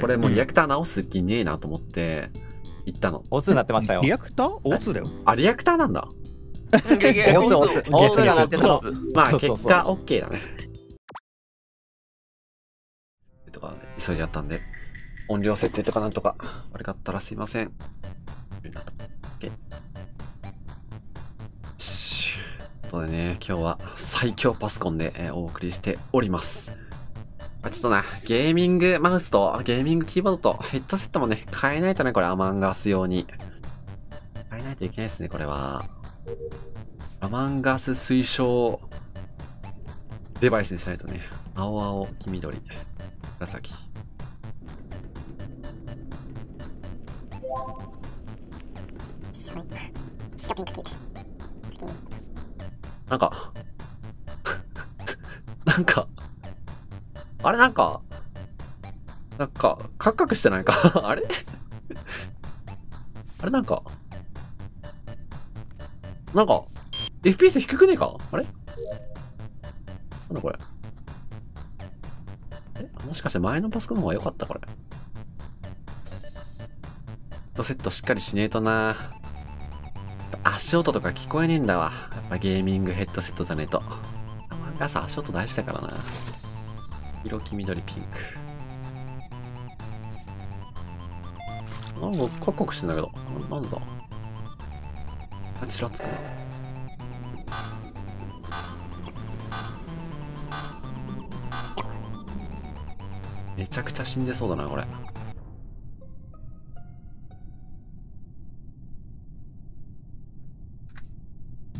これもうリアクター直す気ねえなと思って、行ったの。 O2になってましたよリアクター？ O2だよ。あ、リアクターなんだ。 O2 O2 O2がなってたそうまあ、結果 OK だね。とか、急いでやったんで、音量設定とかなんとか悪かったらすいません。ということでね、今日は最強パソコンでえーお送りしております。まあちょっとな、ゲーミングマウスとゲーミングキーボードとヘッドセットもね、変えないとね、これアマンガス用に。変えないといけないですね、これは。アマンガス推奨デバイスにしないとね。青青、黄緑、紫。なんか、なんか、あれなんか、なんか、カクカクしてないか？あれ？あれなんか、なんか、FPS 低くねえか？あれ？なんだこれ？え？もしかして前のパソコンの方が良かったこれ？ドセットしっかりしねえとな。足音とか聞こえねえんだわ。やっぱゲーミングヘッドセットじゃねえと。漫画さ、足音大事だからな。色黄緑ピンク。なんかカクカクしてんだけど。ななんだあちらつくな。めちゃくちゃ死んでそうだな、これ。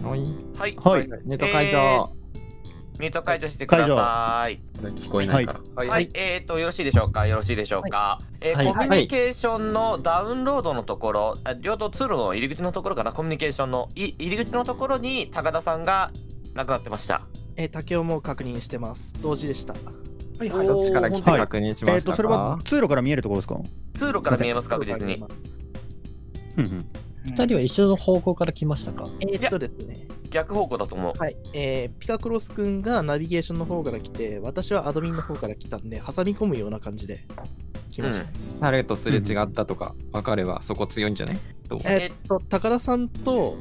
はいはい。はい。ネット解除ミュート解除してください。聞こえないから。はいはい、えーと、よろしいでしょうか？よろしいでしょうか、えーはいコミュニケーションのダウンロードのところ、あ両党通路の入り口のところかな、コミュニケーションのい入り口のところに高田さんが亡くなってました。えー、竹雄も確認してます。同時でした。はいはいどっちから来てはい確認しえっと、ましたそれはか通路から見えるところですか？通路から見えます、確実に。うんうん。二人は一緒の方向から来ましたか？えー、っとですね。逆方向だと思う。はい。えー、ピカクロス君がナビゲーションの方から来て、私はアドミンの方から来たんで、挟み込むような感じで来ました。誰とすれ違ったとか分かればそこ強いんじゃねえーっと、高田さんと、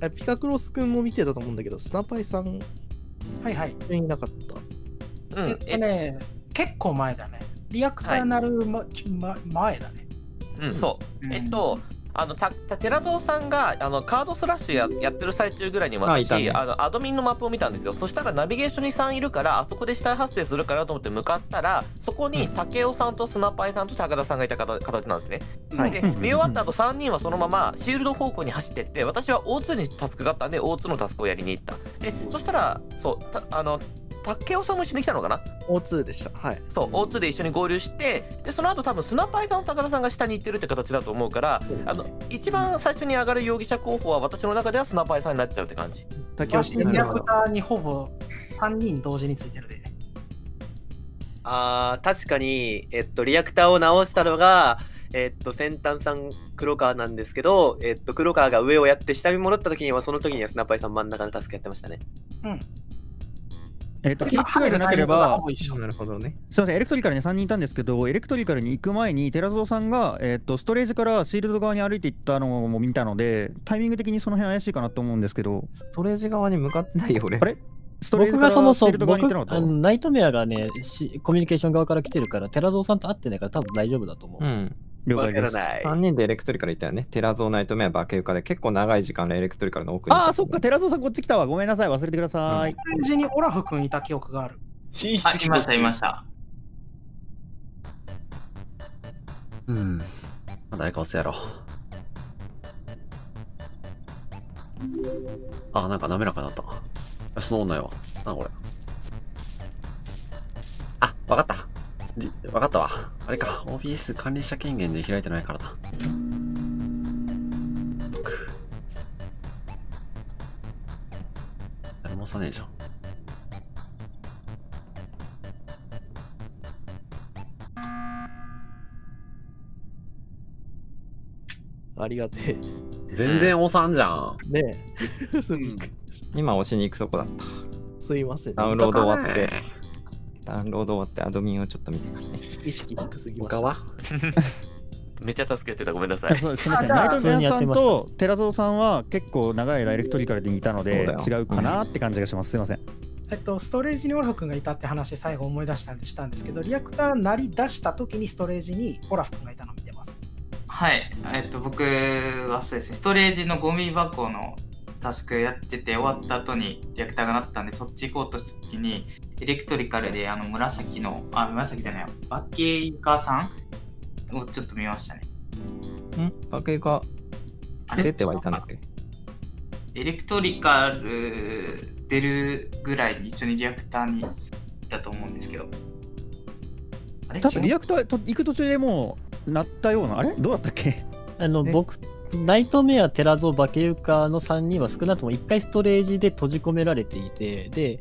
えピカクロス君も見てたと思うんだけど、スナパイさんはいはい。いなかった。うん、えっとね、結構前だね。リアクターなる、まちま前だね。えうん、そう。うんえっと、あのたた寺蔵さんがあのカードスラッシュややってる最中ぐらいに私あね。あのアドミンのマップを見たんですよ。そしたらナビゲーションに3いるからあそこで死体発生するかなと思って向かったらそこに武雄さんとスナパイさんと高田さんがいた形形なんですね、はいで見終わった後3人はそのままシールド方向に走ってって私は O2 にタスクがあったんで O2 のタスクをやりに行った。でそしたらそうたあの武雄さんも一緒に来たのかな？O2 でした。はい。そう O2 で一緒に合流してでその後多分スナパイさんと高田さんが下に行ってるって形だと思うからあの一番最初に上がる容疑者候補は私の中ではスナパイさんになっちゃうって感じ竹雄私、リアクターにほぼ3人同時についてるで。あー確かに、えっと、リアクターを直したのが、えっと、先端さん黒川なんですけど、えっと、黒川が上をやって下に戻った時にはその時にはスナッパイさん真ん中のタスクやってましたね。うん。えっと、記憶違いじゃなければなるほどね。すみません、エレクトリカルに3人いたんですけど、エレクトリカルに行く前に、寺蔵さんが、えっと、ストレージからシールド側に歩いていったのも見たので、タイミング的にその辺怪しいかなと思うんですけど、ストレージ側に向かってないよ俺。あれ？ストレージ僕からがそもそもシールド側に行ってな僕かったナイトメアがねし、コミュニケーション側から来てるから、寺蔵さんと会ってないから多分大丈夫だと思う。うん。わ了解です。からない。3人でエレクトリカルいたよねテラゾーナイトメアバケユカで結構長い時間エレクトリカルの奥にああ、そっか、寺蔵さんこっち来たわ。ごめんなさい、忘れてください。ステージにオラフ君いた記憶がある。寝あ、いました、いました。うん。まあ誰か押すやろ。あ、なんか滑らかになった。あその女よ。なこれ。あ、わかった。りわかったわ。あれか。OBS 管理者権限で開いてないからだ。く誰も押さねえじゃん。ありがて全然押さんじゃん。え。ねえ。す今押しに行くとこだったすいません。ダウンロード終わってダウンロード終わってアドミンをちょっと見てからね。意識低すぎました。他は？めっちゃ助けてたごめんなさいそうすみません、ナイトメアさんと寺蔵さんは結構長い間エレクトリカルでいたので違うかなって感じがします。すみません。えっと、ストレージにオラフ君がいたって話最後思い出したんでしたんですけど、リアクター鳴り出した時にストレージにオラフ君がいたの見てます。はい、えっと、僕はそうですね、ストレージのゴミ箱のタスクやってて、終わった後にリアクターが鳴ったんで、そっち行こうとした時に、エレクトリカルであの紫の、あ、紫じゃないわ、バケイカさんをちょっと見ましたね。ん？バケがあれ？出てはいたんだっけ？エレクトリカル出るぐらいに一緒にリアクターにいたと思うんですけど。あれ？多分リアクターと行く途中でもうなったような、あれ？どうだったっけ？あの、え？僕、ナイトメア、テラゾ、バケユカの3人は少なくとも1回ストレージで閉じ込められていて、で、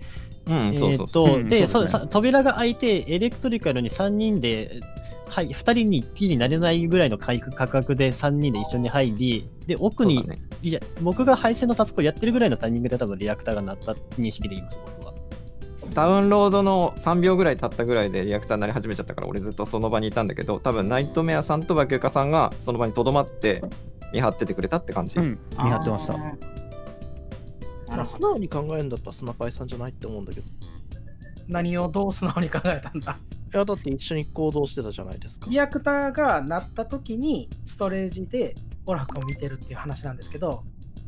扉が開いて、エレクトリカルに3人で、はい、2人に一気になれないぐらいの価価格で3人で一緒に入り、で、奥に、ね。いや、僕が配線のタスクをやってるぐらいのタイミングで多分リアクターが鳴った認識でいます、僕は。ダウンロードの3秒ぐらい経ったぐらいでリアクターになり始めちゃったから俺ずっとその場にいたんだけど多分ナイトメアさんとバケュカさんがその場にとどまって見張っててくれたって感じ、うん、見張ってました素。直に考えるんだったらスナパイさんじゃないって思うんだけど。い何をどう素直に考えたんだ？や、だって一緒に行動してたじゃないですか。リアクターが鳴った時にストレージでオラフ君を見てるっていう話なんですけど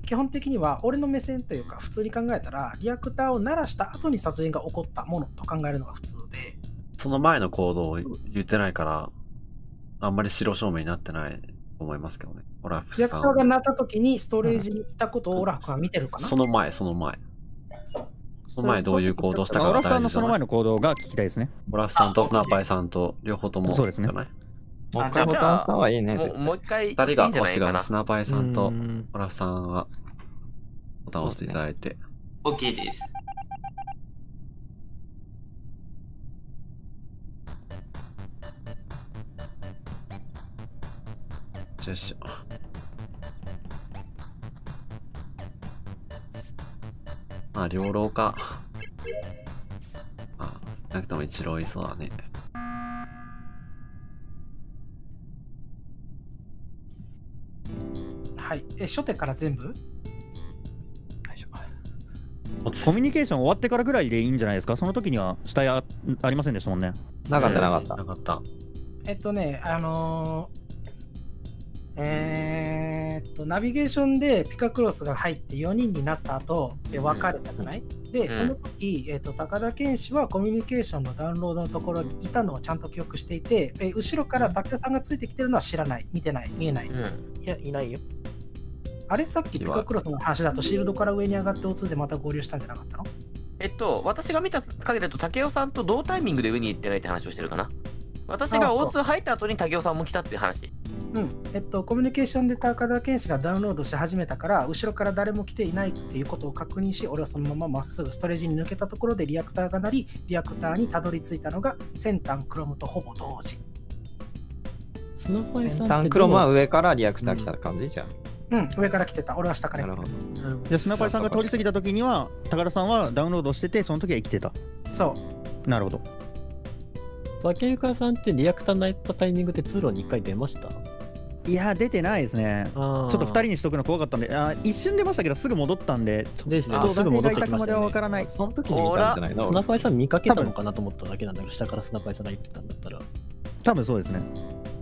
基本的には俺の目線というか普通に考えたらリアクターを鳴らした後に殺人が起こったものと考えるのが普通でその前の行動を言ってないから、あんまり白証明になってないと思いますけどね。オラフさん。クターが鳴った時にストレージにいたことをオラフ君は見てるかな？その前、その前。その前どういう行動したかがオラフさ大事じゃないんのその前の行動が聞きたいですね。オラフさんとスナーパイさんと両方ともそうですねもう一回ボタン押した方がいいねもう一回二人がいいんじゃ押してください。スナーパイさんうとんオラフさんはボタンを押していただいて。OK です。よいしょ。まあ、両廊か。まあ、少なくとも一郎いそうだね。はいえ初手から全部？コミュニケーション終わってからぐらいでいいんじゃないですか？その時には死体あありませんでしたもんね。なかったなかったなかった。えっとねあのーえーっとナビゲーションでピカクロスが入って4人になった後で別れたじゃない、で、ん。その時、えーっと高田健志はコミュニケーションのダウンロードのところにいたのをちゃんと記憶していて、えー後ろから武田さんがついてきてるのは知らない。見てない。見えない、うん。いや、いないよ。あれ？さっきピカクロスの話だとシールドから上に上がって O2 でまた合流したんじゃなかったの？えっと、私が見た限りだと、竹雄さんと同タイミングで上に行ってないって話をしてるかな。私があそう O2 入った後に竹雄さんも来たっていう話。うん、えっと、コミュニケーションで高田健志がダウンロードし始めたから、後ろから誰も来ていないっていうことを確認し、俺はそのまままっすぐストレージに抜けたところでリアクターが鳴り、リアクターにたどり着いたのが先端クロムとほぼ同時。スナパイさんタンクロムは上からリアクター来た感じ？じゃうん、上から来てた。俺は下かあ。なるら来てほど。で、スナパイさんが通り過ぎた時には、高田さんはダウンロードしてて、その時は生きてた。た。そう。なるほど。バケユカさんってリアクター鳴ったタイミングで通路に1回出ました？いや、出てないですね。ちょっと2人にしとくの怖かったんで、あー一瞬出ましたけど、すぐ戻ったんで、ちょですねっとすぐ戻ってき誰がいたかまでたよねはわからない。その時に見たんじゃないの？スナパイさん見かけたのかなと思っただけなんだけど、下からスナパイさんが言ってたんだったら。多分そうですね。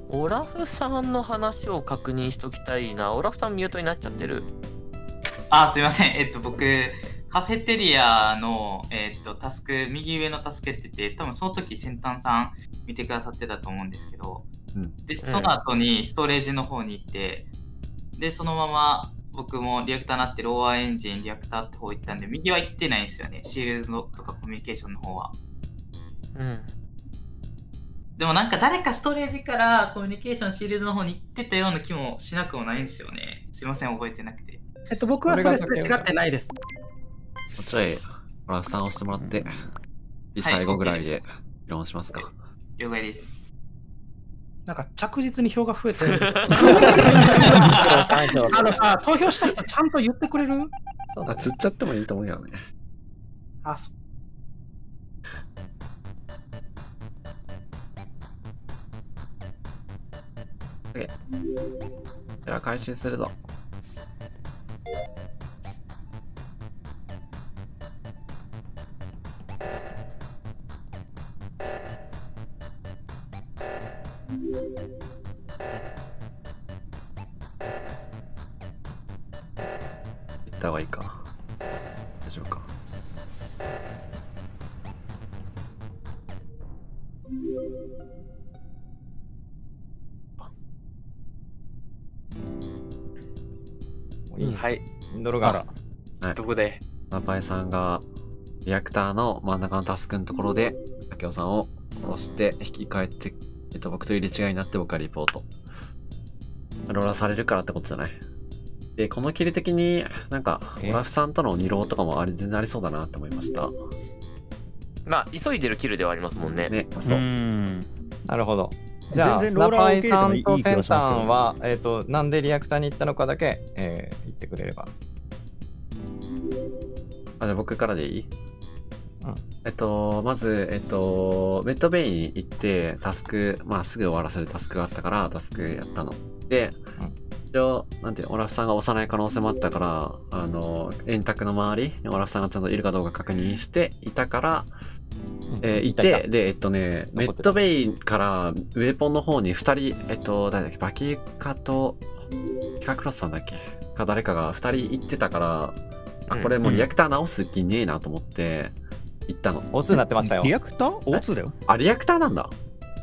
オラフさんの話を確認しときたいな。オラフさんミュートになっちゃってる。あ、すいません。えっと、僕、カフェテリアの、えっと、タスク、右上のタスクやってて、多分その時先端さん見てくださってたと思うんですけど、うんで、その後にストレージの方に行って、で、そのまま僕もリアクターになってる OR エンジン、リアクターって方行ったんで、右は行ってないんですよね。シールドとかコミュニケーションの方は。うん。でもなんか誰かストレージからコミュニケーションシールドの方に行ってたような気もしなくもないんですよね。すいません、覚えてなくて。えっと、僕はそれそれ違ってないです。うちょい、ほら、負担押してもらって、最後ぐらいで議論しますか。了解です。なんか着実に票が増えて あのさ、投票した人ちゃんと言ってくれる？そうか、釣っちゃってもいいと思うよね。あ、そう。では、開始するぞ。いい。はい。ドルが。はいどこで？ナパイさんがリアクターの真ん中のタスクのところで竹雄さんを殺して引き返って、えっと、僕と入れ違いになって僕はリポート。ローラーされるからってことじゃない？で、この切り的になんか、え？オラフさんとの二浪とかもあり全然ありそうだなって思いました。まあ急いでるキルではありますもんねね、うそう。ん。なるほど。じゃあ、スナパイさんとセンターは、えっ、と、なんでリアクターに行ったのかだけ、えー言ってくれれば。あ、じゃあ僕からでいい？うんえっと、まず、えっと、メッドベイに行って、タスク、まあすぐ終わらせるタスクがあったから、タスクやったの。で、うん一応、なんていうのオラフさんが押さない可能性もあったから、あの、円卓の周りにオラフさんがちゃんといるかどうか確認していたから、えーいたいて、で、えっとね、メッドベイからウェポンの方に二人、えっと、誰だっけ、バキカと、キカクロスさんだっけ？か誰かが二人行ってたから、あ、これもうリアクター直す気ねえなと思って、行ったの。O2 になってましたよ。リアクター ?O2 だよ。あ、リアクターなんだ。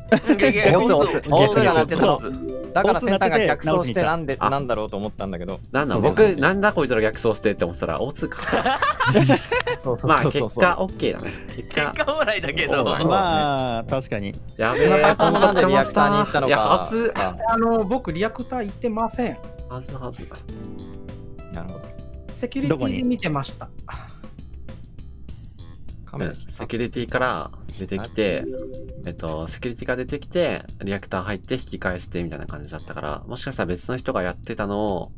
オーツオーツがなってそうだからセンターが O2 逆走してなんで、あなんだろうと思ったんだけど。なんだ、僕、なんだこいつら逆走してって思ってたら、O2 か。まあ、そうそう結果 OK だね。結結果、果オーライだけどまあ、確かに。やべえ、スナパイさんもなんでリアクターに行ったのいや、か。はず、ああの、僕、リアクター行ってません。はずはず。なるほど。セキュリティで見てました。カメラセキュリティから出てきて、えっと、セキュリティが出てきて、リアクター入って引き返してみたいな感じだったから、もしかしたら別の人がやってたのを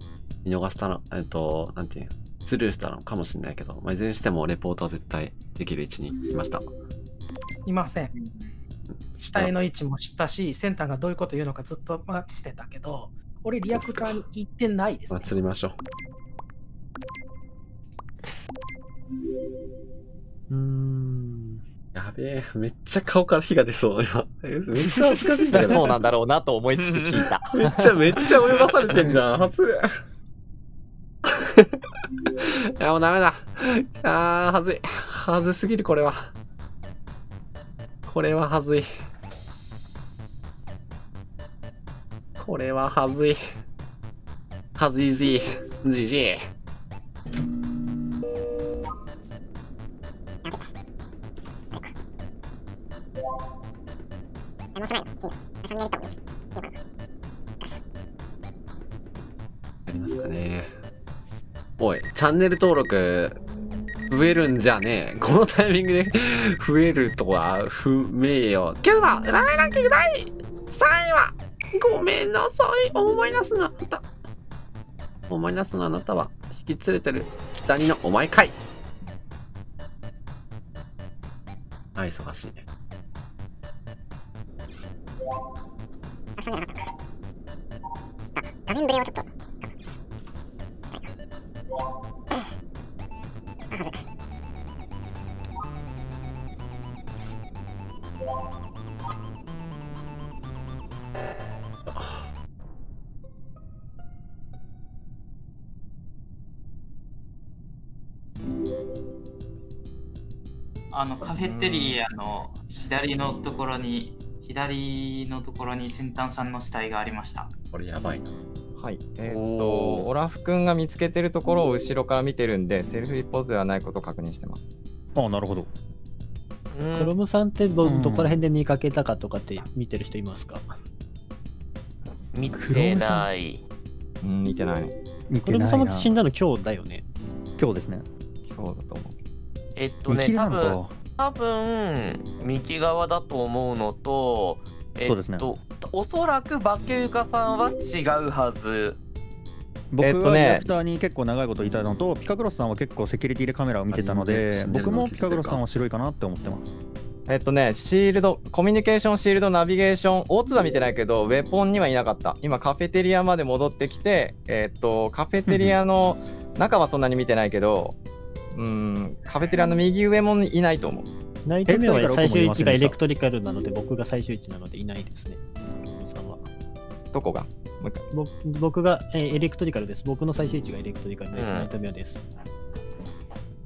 見逃したの、えっと、なんていうの、スルーしたのかもしれないけど、まあ、いずれにしてもレポートは絶対できる位置にいました。いません。死体の位置も知ったし、センターがどういうこと言うのかずっと待ってたけど、俺、リアクターに行ってないですまあ、ね。釣りましょう。うーん。やべえ、めっちゃ顔から火が出そう、今。えめっちゃ恥ずかしいんだけど。そうなんだろうなと思いつつ聞いた。めっちゃめっちゃ泳がされてんじゃん。はず。いや、もうダメだ。あー、はずい。はずすぎる、これは。これははずい。これははずい。はずいぜ。じじい。やりますかね。おい、チャンネル登録増えるんじゃねえ。このタイミングで 増えるとは不明よ。けどだ、ライランキング第3位は、ごめんなさい。大マイナスのあなた。大マイナスのあなたは、引き連れてる北にのお前かい。あのカフェテリアの左のところに左のところに先端さんの死体がありました。これやばいな。はい。えーっおと、ーオラフ君が見つけてるところを後ろから見てるんで、セルフリポーズではないことを確認してます。あなるほど。クロムさんってどうんどこら辺で見かけたかとかって見てる人いますか？見てない。うん、見てない。見クロムさん。も死んだの今日だよね。今日ですね。今日だと思う。えっとね、多分。多分右側だと思うのと、えそうですねっと、おそらくバケウカさんは違うはず。僕えっとねはリアクターに結構長いこといたのと、ピカクロスさんは結構セキュリティでカメラを見てたのあで、僕もピカクロスさんは白いかなって思ってます。えっとね、シールド、コミュニケーション、シールド、ナビゲーション、O2 は見てないけど、ウェポンにはいなかった。今、カフェテリアまで戻ってきて、えっと、カフェテリアの中はそんなに見てないけど、うん、カフェテリアの右上もいないと思う。ナイトメアは最終位置がエレクトトリカルなので、僕が最終位置なのでいないですね。さんはどこが？もう一回。僕僕が、えーエレクトリカルです。僕の最終位置がエレクトリカルです。うんナイトメアです。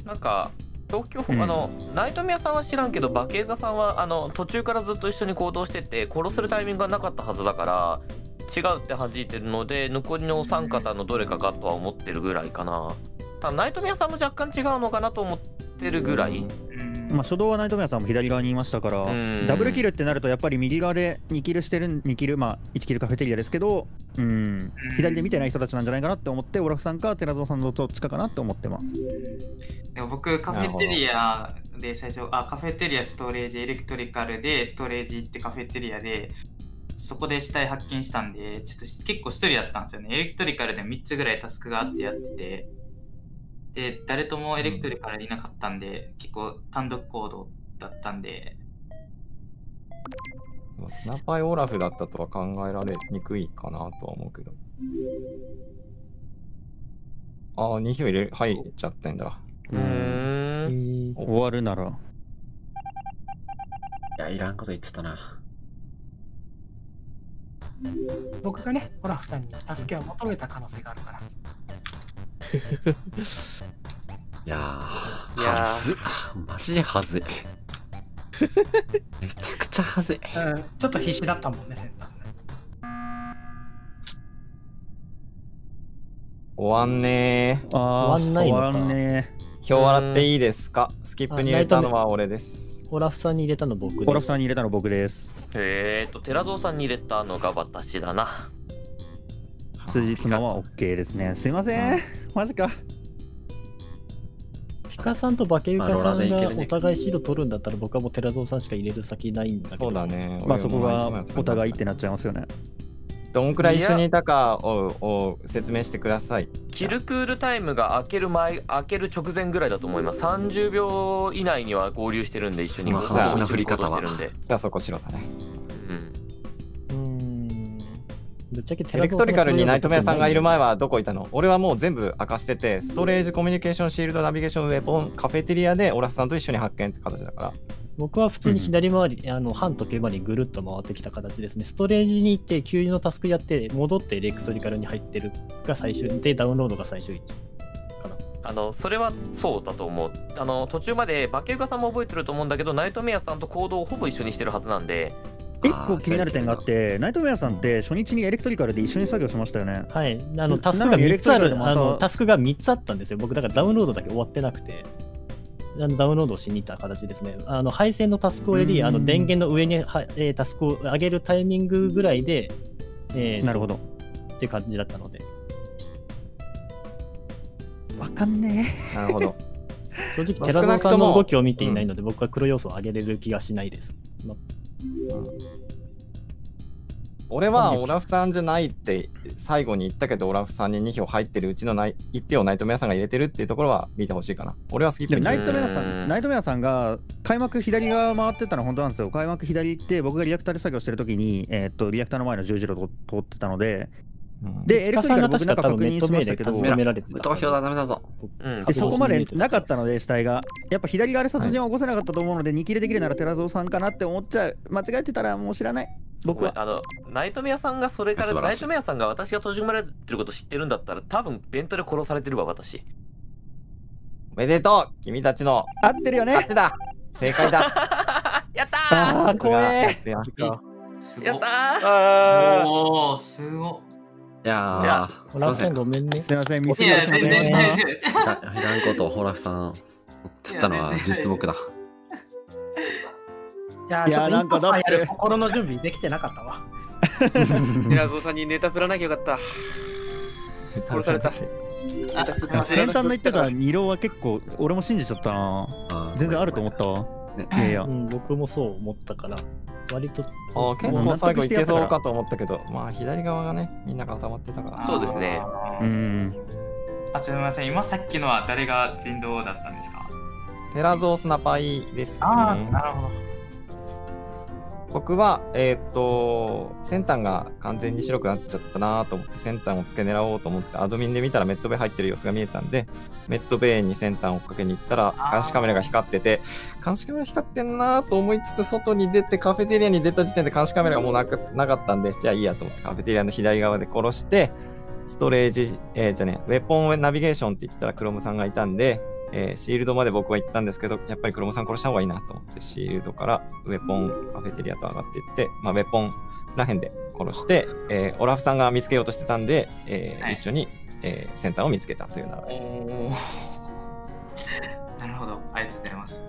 なんか東京、うんあのナイトメアさんは知らんけどバケーガさんはあの途中からずっと一緒に行動してて殺せるタイミングがなかったはずだから違うって弾いてるので残りのお三方のどれかかとは思ってるぐらいかなただナイトメアさんも若干違うのかなと思ってるぐらい、うんまあ、初動はナイトメアさんも左側にいましたから、うんダブルキルってなると、やっぱり右側で2キルしてる、2キル、まあ、1キルカフェテリアですけど、うん、左で見てない人たちなんじゃないかなって思って、オラフさんか寺蔵さんのどっちかかなって思ってます。でも僕、カフェテリアで最初、あ、カフェテリア、ストレージ、エレクトリカルで、ストレージ行ってカフェテリアで、そこで死体発見したんで、ちょっとし結構一人だったんですよね。エレクトリカルで3つぐらいタスクがあってやってて、で、誰ともエレクトリカルにいなかったんで、結構単独行動だったんで、スナパイオラフだったとは考えられにくいかなとは思うけど。ああ、2票入れ入っちゃってんだ。うーんえー終わるなら、いや、いらんこと言ってたな。僕がね、オラフさんに助けを求めた可能性があるから。いやー、いやーはずい。マジではずい。めちゃくちゃはずい。うん、ちょっと必死だったもんね、先端ね。終わんねああ、終わんないのか終わんねー。票洗っていいですか？スキップに入れたのは俺です。オラフさんに入れたの僕です。オラフさんに入れたの僕です。えーと寺蔵さんに入れたのが私だな辻褄は OK ですね。すいません。マジか。ピカさんとバケユカさんがお互い白取るんだったら僕はもう寺蔵さんしか入れる先ないんだけど。そうだ。ね。まあそこがお互いってなっちゃいますよね。どんくらい一緒にいたかをを説明してください。キルクールタイムが開ける前開ける直前ぐらいだと思います30秒以内には合流してるんで一緒に話の振り方はしてるんで、じゃあそこ白だね。うん。ぶっちゃけエレクトリカルにナイトメアさんがいる前前はどこいたの？俺はもう全部明かしてて、ストレージ、コミュニケーション、シールド、ナビゲーション、ウェポン、カフェテリアでオラフさんと一緒に発見って形だから。僕は普通に左回り、あの半時計回りぐるっと回ってきた形ですね。ストレージに行って、給油のタスクやって、戻ってエレクトリカルに入ってるが最終で、ダウンロードが最終位置かな。あのそれはそうだと思うあの途中までバケウカさんも覚えてると思うんだけどナイトメアさんと行動をほぼ一緒にしてるはずなんで一個気になる点があって、ナイトメアさんって初日にエレクトリカルで一緒に作業しましたよね。はい。あの、タスクがなのにエレ3つある、あの、タスクが3つあったんですよ。僕、だからダウンロードだけ終わってなくて。あのダウンロードをしに行った形ですね。あの配線のタスクをやり、うんあの電源の上には、えータスクを上げるタイミングぐらいで、えーなるほど。っていう感じだったので、わかんねなるほど。正直、まあ寺澤さんの動きを見ていないので、僕は黒要素を上げれる気がしないです。ま俺はオラフさんじゃないって最後に言ったけど、オラフさんに2票入ってるうちのない1票ナイトメアさんが入れてるっていうところは見てほしいかな。俺はスキップでもにナイトメアさ、うんんナイトメアさんが開幕左側回ってたのは本当なんですよ。開幕左行って、僕がリアクターで作業してるときに、えーっと、リアクターの前の十字路を通ってたので、うんで、エレクトリカル僕ピカさんが確か確認しましたけど、投票だ、ダメだぞ。うん。でそこまでなかったので、死体が。やっぱ左側で殺人は起こせなかったと思うので、2キルできるなら寺蔵さんかなって思っちゃう。間違えてたらもう知らない。僕は。あのナイトメアさんがそれからナイトメアさんが私が閉じ込められてること知ってるんだったら多分ベントで殺されてるわ私。おめでとう君たちの。合ってるよね。勝ちだ。正解だ。やったー。あー、怖え。やったー。あおー、すごいやいやー、すいません。オラフさんごめんね。すいません、ミスりしてしまいました。いらんことをホラフさんつったのは実質僕だ。いや、いやちょっとなんかだってやる心の準備できてなかったわ。寺蔵さんにネタ振らなきゃよかった。殺された。先端の言ってた二郎は結構、俺も信じちゃったな。全然あると思ったわ。ねいやいやう。ん、僕もそう思ったから、割と。あー結構最後いけそうかと思ったけど、まあ左側がね、みんな固まってたから。そうですねうん。あ、すみません。今さっきのは誰が人狼だったんですか？テラゾースナパイですね。ああ、なるほど。僕は、えーっと、先端が完全に白くなっちゃったなと思って、先端を付け狙おうと思って、アドミンで見たらメットベイ入ってる様子が見えたんで、メットベイに先端を追っかけに行ったら、監視カメラが光ってて、監視カメラ光ってんなと思いつつ、外に出て、カフェテリアに出た時点で監視カメラがもうなくなかったんで、じゃあいいやと思って、カフェテリアの左側で殺して、ストレージ、えーじゃあね、ウェポンナビゲーションって言ったらクロムさんがいたんで、えーシールドまで僕は行ったんですけど、やっぱりクロムさん殺した方がいいなと思って、シールドからウェポンカフェテリアと上がっていって、まあ、ウェポンらへんで殺して、えーオラフさんが見つけようとしてたんで、えーはい一緒に、えー先端を見つけたという流れです。なるほど。ありがとうございます。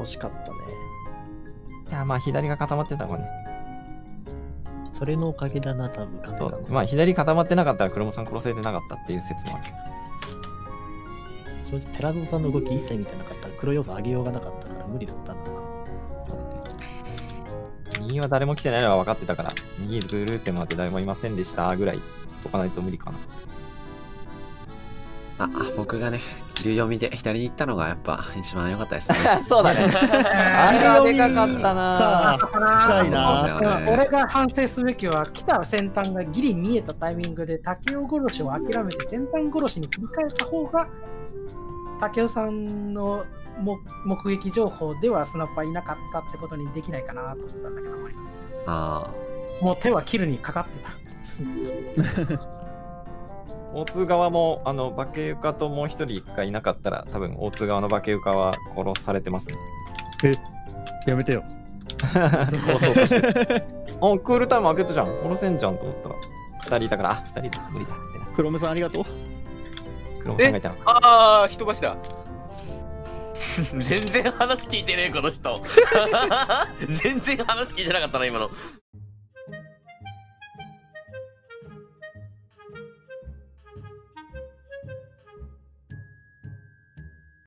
惜しかったね。いや、まあ左が固まってた方がね。それのおかげだな、多分そうだね。まあ左固まってなかったらクロムさん殺せてなかったっていう説もある。正直、寺蔵さんの動き一切見てなかったら黒要素上げようがなかったから無理だったな。右は誰も来てないのは分かってたから、右ぐるーって回って誰もいませんでしたぐらいとかないと無理かな。あ、あ僕がね、竜読みで左に行ったのがやっぱ一番良かったですね。そうだね。あれはでかかったさなあ深いな俺が反省すべきは来た先端がギリ見えたタイミングで竹雄殺しを諦めて先端殺しに切り替えた方が竹雄さんの目目撃情報ではスナッパーいなかったってことにできないかなと思ったんだけど森あもう手は切るにかかってた大津側も、あの、化け床ともう一人がいなかったら、多分大津側の化け床は殺されてますね。やめてよ。殺そうとして。あ、クールタイム開けたじゃん。殺せんじゃんと思ったら、二人いたから、あ、二人だ、無理だってな。クロムさんありがとう。クロムさんがいたのか。ああ、人柱。全然話聞いてねえこの人 全然話聞いてなかったな今の